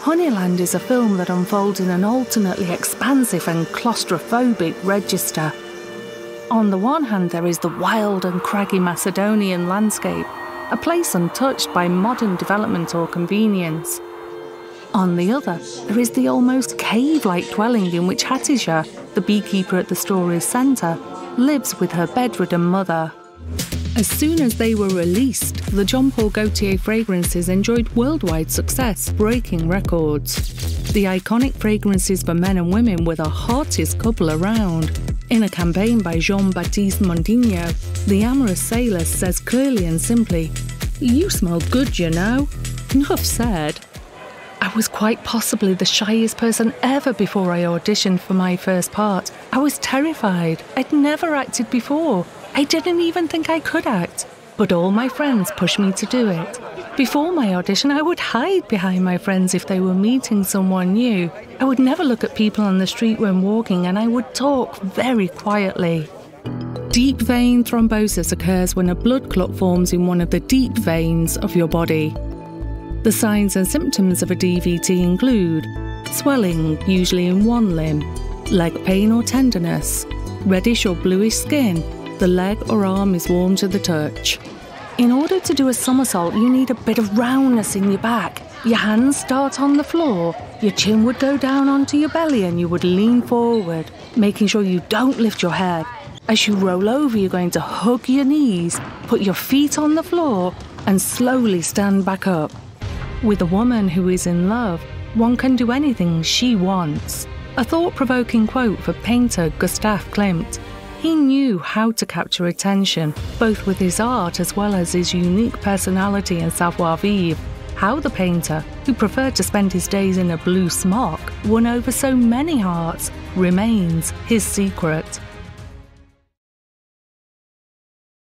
Honeyland is a film that unfolds in an alternately expansive and claustrophobic register. On the one hand, there is the wild and craggy Macedonian landscape, a place untouched by modern development or convenience. On the other, there is the almost cave like dwelling in which Hatidze, the beekeeper at the story's centre, lives with her bedridden mother. As soon as they were released, the Jean Paul Gaultier fragrances enjoyed worldwide success, breaking records. The iconic fragrances for men and women were the hottest couple around. In a campaign by Jean Baptiste Mondino, the amorous sailor says clearly and simply, You smell good, you know. Enough said. I was quite possibly the shyest person ever before I auditioned for my first part. I was terrified. I'd never acted before. I didn't even think I could act, but all my friends pushed me to do it. Before my audition, I would hide behind my friends if they were meeting someone new. I would never look at people on the street when walking, and I would talk very quietly. Deep vein thrombosis occurs when a blood clot forms in one of the deep veins of your body. The signs and symptoms of a DVT include swelling, usually in one limb, leg pain or tenderness, reddish or bluish skin, the leg or arm is warm to the touch. In order to do a somersault, you need a bit of roundness in your back. Your hands start on the floor, your chin would go down onto your belly, and you would lean forward, making sure you don't lift your head. As you roll over, you're going to hug your knees, put your feet on the floor, and slowly stand back up. With a woman who is in love, one can do anything she wants. A thought provoking quote for painter Gustav Klimt he knew how to capture attention, both with his art as well as his unique personality and savoir vivre. How the painter, who preferred to spend his days in a blue smock, won over so many hearts remains his secret.